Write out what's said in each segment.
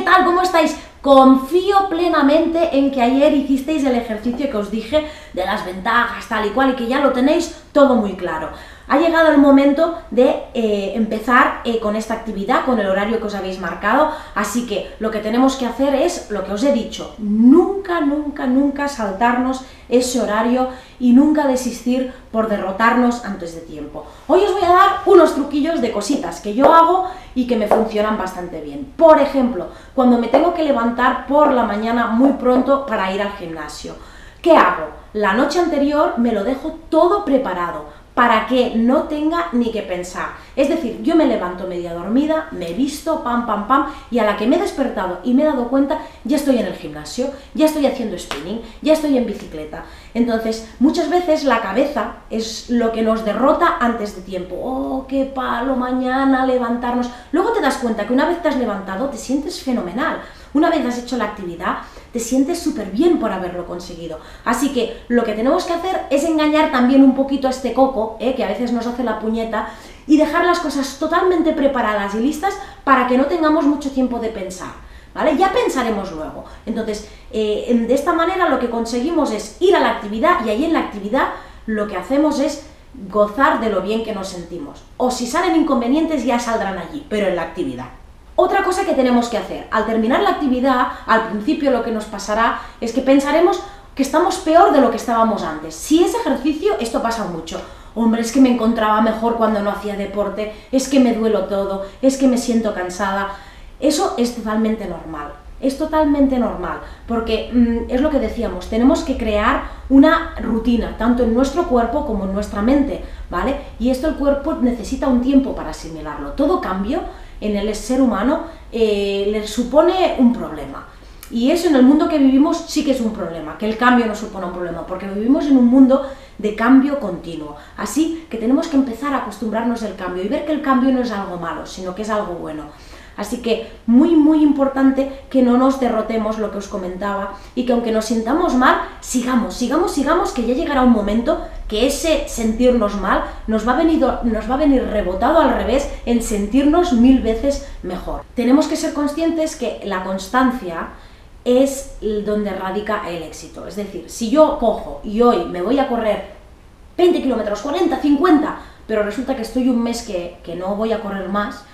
¿qué tal? ¿Cómo estáis? Confío plenamente en que ayer hicisteis el ejercicio que os dije de las ventajas, tal y cual, y que ya lo tenéis todo muy claro. Ha llegado el momento de eh, empezar eh, con esta actividad, con el horario que os habéis marcado, así que lo que tenemos que hacer es lo que os he dicho, nunca, nunca, nunca saltarnos ese horario y nunca desistir por derrotarnos antes de tiempo. Hoy os voy a dar unos truquillos de cositas que yo hago y que me funcionan bastante bien. Por ejemplo, cuando me tengo que levantar por la mañana muy pronto para ir al gimnasio. ¿Qué hago? La noche anterior me lo dejo todo preparado para que no tenga ni que pensar. Es decir, yo me levanto media dormida, me visto, pam, pam, pam, y a la que me he despertado y me he dado cuenta, ya estoy en el gimnasio, ya estoy haciendo spinning, ya estoy en bicicleta. Entonces, muchas veces la cabeza es lo que nos derrota antes de tiempo. Oh, qué palo, mañana levantarnos. Luego te das cuenta que una vez te has levantado, te sientes fenomenal. Una vez has hecho la actividad, te sientes súper bien por haberlo conseguido. Así que lo que tenemos que hacer es engañar también un poquito a este coco, eh, que a veces nos hace la puñeta, y dejar las cosas totalmente preparadas y listas para que no tengamos mucho tiempo de pensar. ¿Vale? Ya pensaremos luego. Entonces, eh, de esta manera lo que conseguimos es ir a la actividad y ahí en la actividad lo que hacemos es gozar de lo bien que nos sentimos. O si salen inconvenientes ya saldrán allí, pero en la actividad. Otra cosa que tenemos que hacer, al terminar la actividad, al principio lo que nos pasará es que pensaremos que estamos peor de lo que estábamos antes. Si es ejercicio, esto pasa mucho. Hombre, es que me encontraba mejor cuando no hacía deporte, es que me duelo todo, es que me siento cansada. Eso es totalmente normal. Es totalmente normal, porque mm, es lo que decíamos, tenemos que crear una rutina, tanto en nuestro cuerpo como en nuestra mente, ¿vale? Y esto el cuerpo necesita un tiempo para asimilarlo. Todo cambio en el ser humano eh, le supone un problema. Y eso en el mundo que vivimos sí que es un problema, que el cambio no supone un problema, porque vivimos en un mundo de cambio continuo. Así que tenemos que empezar a acostumbrarnos al cambio y ver que el cambio no es algo malo, sino que es algo bueno. Así que muy, muy importante que no nos derrotemos, lo que os comentaba, y que aunque nos sintamos mal, sigamos, sigamos, sigamos, que ya llegará un momento que ese sentirnos mal nos va, a venir, nos va a venir rebotado al revés en sentirnos mil veces mejor. Tenemos que ser conscientes que la constancia es donde radica el éxito. Es decir, si yo cojo y hoy me voy a correr 20 kilómetros, 40, 50, pero resulta que estoy un mes que, que no voy a correr más,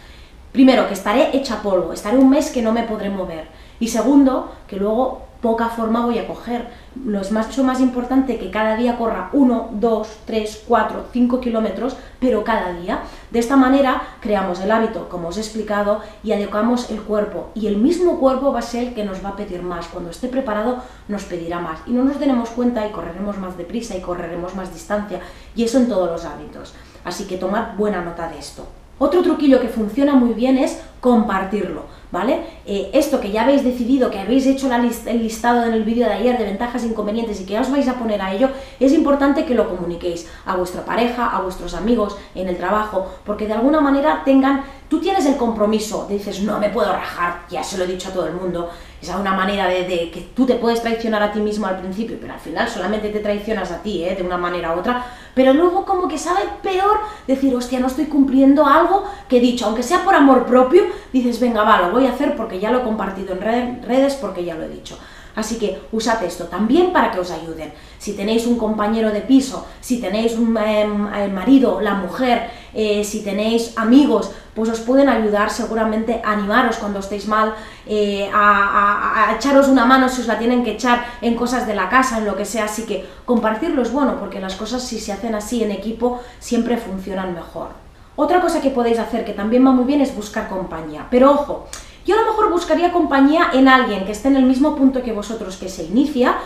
primero que estaré hecha polvo, estaré un mes que no me podré mover. Y segundo, que luego poca forma voy a coger. Lo es mucho más importante que cada día corra 1, 2, 3, 4, 5 kilómetros, pero cada día. De esta manera creamos el hábito, como os he explicado, y adecuamos el cuerpo. Y el mismo cuerpo va a ser el que nos va a pedir más. Cuando esté preparado nos pedirá más. Y no nos tenemos cuenta y correremos más deprisa y correremos más distancia. Y eso en todos los hábitos. Así que tomad buena nota de esto. Otro truquillo que funciona muy bien es compartirlo, ¿vale? Eh, esto que ya habéis decidido, que habéis hecho el listado en el vídeo de ayer de ventajas e inconvenientes y que os vais a poner a ello, es importante que lo comuniquéis a vuestra pareja, a vuestros amigos, en el trabajo, porque de alguna manera tengan, tú tienes el compromiso, dices, no me puedo rajar, ya se lo he dicho a todo el mundo, es una manera de, de, que tú te puedes traicionar a ti mismo al principio, pero al final solamente te traicionas a ti, ¿eh? de una manera u otra, pero luego como que sabe peor decir, hostia, no estoy cumpliendo algo que he dicho, aunque sea por amor propio, dices, venga, va, lo voy a hacer porque ya lo he compartido en redes, porque ya lo he dicho. Así que usad esto también para que os ayuden. Si tenéis un compañero de piso, si tenéis un em, el marido, la mujer, eh, si tenéis amigos, pues os pueden ayudar seguramente a animaros cuando estéis mal, eh, a, echaros una mano si os la tienen que echar en cosas de la casa, en lo que sea. Así que compartirlo es bueno, porque las cosas si se hacen así en equipo siempre funcionan mejor. Otra cosa que podéis hacer que también va muy bien es buscar compañía. Pero ojo, yo a lo mejor buscaría compañía en alguien que esté en el mismo punto que vosotros que se inicia,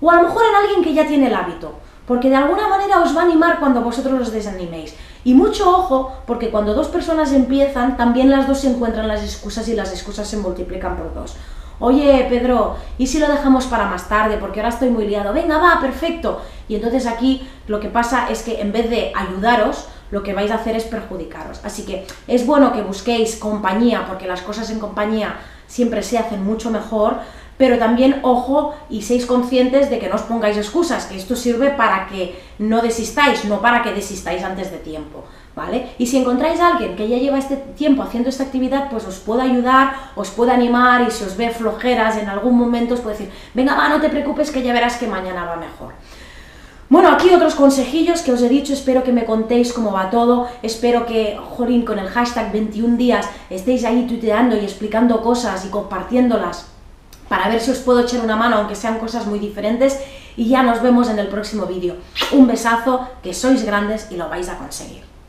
o a lo mejor en alguien que ya tiene el hábito, porque de alguna manera os va a animar cuando vosotros os desaniméis. Y mucho ojo, porque cuando dos personas empiezan, también las dos se encuentran las excusas y las excusas se multiplican por dos. Oye, Pedro, ¿y si lo dejamos para más tarde? Porque ahora estoy muy liado. Venga, va, perfecto. Y entonces aquí lo que pasa es que en vez de ayudaros, lo que vais a hacer es perjudicaros. Así que es bueno que busquéis compañía, porque las cosas en compañía siempre se hacen mucho mejor, pero también ojo y seáis conscientes de que no os pongáis excusas, que esto sirve para que no desistáis, no para que desistáis antes de tiempo. ¿vale? Y si encontráis a alguien que ya lleva este tiempo haciendo esta actividad, pues os puede ayudar, os puede animar y si os ve flojeras en algún momento os puede decir, venga, va, no te preocupes que ya verás que mañana va mejor. Bueno, aquí otros consejillos que os he dicho, espero que me contéis cómo va todo, espero que, Jorín, con el hashtag 21 días estéis ahí tuiteando y explicando cosas y compartiéndolas para ver si os puedo echar una mano, aunque sean cosas muy diferentes, y ya nos vemos en el próximo vídeo. Un besazo, que sois grandes y lo vais a conseguir.